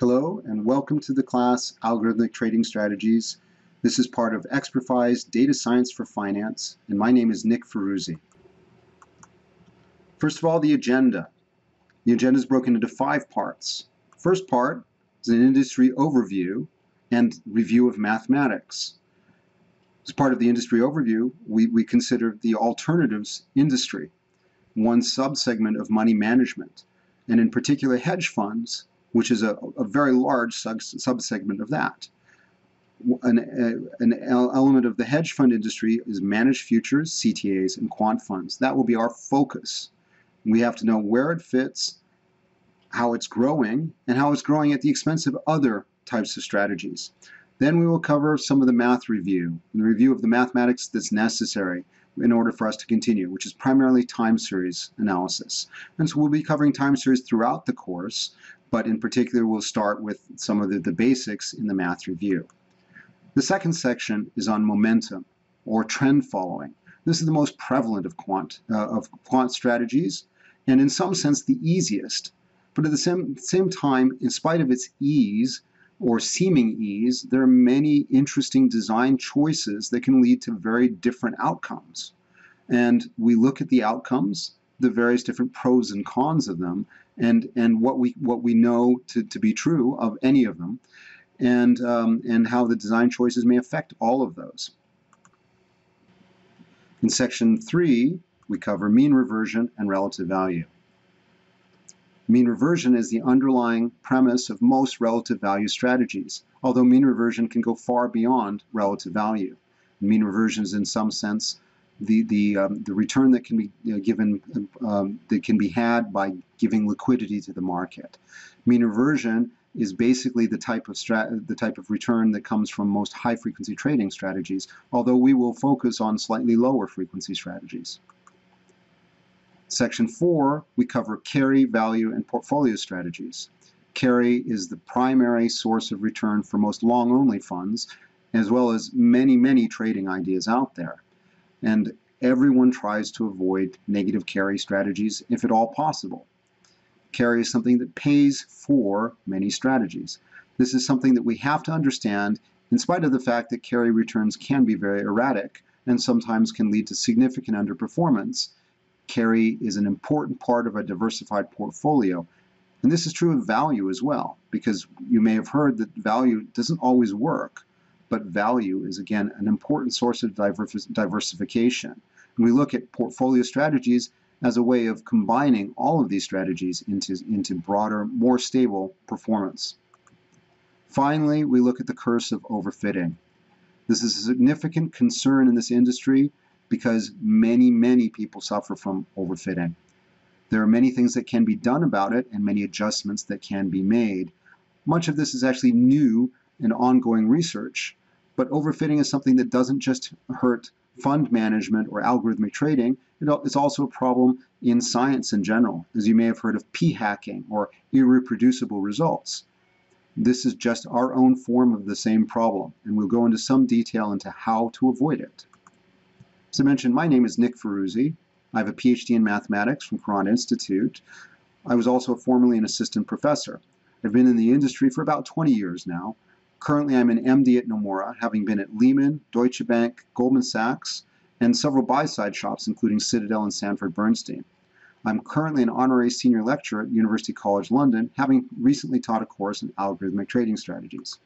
Hello and welcome to the class Algorithmic Trading Strategies. This is part of Experfy's Data Science for Finance and my name is Nick Firoozye. First of all, the agenda. The agenda is broken into five parts. First part is an industry overview and review of mathematics. As part of the industry overview, we, we consider the alternatives industry, one subsegment of money management, and in particular hedge funds which is a, a very large sub subsegment of that. An, a, an element of the hedge fund industry is managed futures, CTAs, and quant funds. That will be our focus. We have to know where it fits, how it's growing, and how it's growing at the expense of other types of strategies. Then we will cover some of the math review, the review of the mathematics that's necessary in order for us to continue, which is primarily time series analysis. And so we'll be covering time series throughout the course, but in particular we'll start with some of the, the basics in the math review. The second section is on momentum or trend following. This is the most prevalent of quant, uh, of quant strategies and in some sense the easiest. But at the same, same time, in spite of its ease or seeming ease, there are many interesting design choices that can lead to very different outcomes. And we look at the outcomes, the various different pros and cons of them, and and what we what we know to, to be true of any of them, and um, and how the design choices may affect all of those. In section three, we cover mean reversion and relative value. Mean reversion is the underlying premise of most relative value strategies, although mean reversion can go far beyond relative value. Mean reversion is in some sense the the um, the return that can be you know, given um, that can be had by giving liquidity to the market. Mean reversion is basically the type of the type of return that comes from most high frequency trading strategies, although we will focus on slightly lower frequency strategies. Section 4, we cover carry, value, and portfolio strategies. Carry is the primary source of return for most long-only funds, as well as many, many trading ideas out there and everyone tries to avoid negative carry strategies if at all possible. Carry is something that pays for many strategies. This is something that we have to understand in spite of the fact that carry returns can be very erratic and sometimes can lead to significant underperformance. Carry is an important part of a diversified portfolio. And this is true of value as well, because you may have heard that value doesn't always work but value is again an important source of diversification. And we look at portfolio strategies as a way of combining all of these strategies into, into broader, more stable performance. Finally, we look at the curse of overfitting. This is a significant concern in this industry because many, many people suffer from overfitting. There are many things that can be done about it and many adjustments that can be made. Much of this is actually new and ongoing research, but overfitting is something that doesn't just hurt fund management or algorithmic trading, it's also a problem in science in general, as you may have heard of p-hacking or irreproducible results. This is just our own form of the same problem, and we'll go into some detail into how to avoid it. As I mentioned, my name is Nick Firoozye. I have a PhD in mathematics from Courant Institute. I was also formerly an assistant professor. I've been in the industry for about 20 years now, Currently, I'm an MD at Nomura, having been at Lehman, Deutsche Bank, Goldman Sachs, and several buy-side shops, including Citadel and Sanford Bernstein. I'm currently an honorary senior lecturer at University College London, having recently taught a course in algorithmic trading strategies.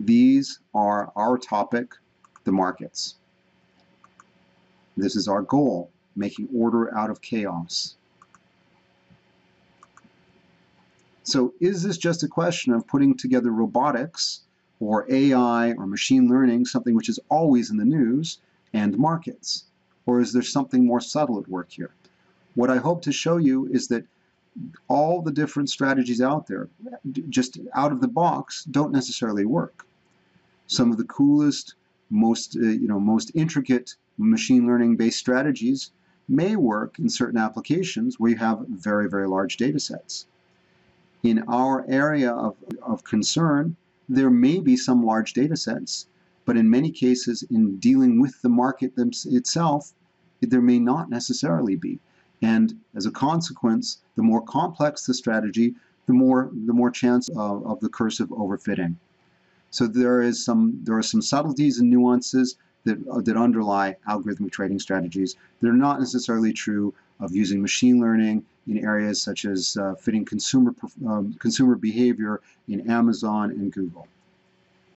These are our topic, the markets. This is our goal, making order out of chaos. So is this just a question of putting together robotics or AI or machine learning, something which is always in the news, and markets? Or is there something more subtle at work here? What I hope to show you is that all the different strategies out there, just out of the box, don't necessarily work. Some of the coolest, most, uh, you know, most intricate machine learning based strategies may work in certain applications where you have very, very large data sets in our area of, of concern, there may be some large data sets, but in many cases, in dealing with the market itself, there may not necessarily be. And as a consequence, the more complex the strategy, the more the more chance of, of the cursive overfitting. So there is some there are some subtleties and nuances that uh, that underlie algorithmic trading strategies. They're not necessarily true of using machine learning in areas such as uh, fitting consumer um, consumer behavior in Amazon and Google.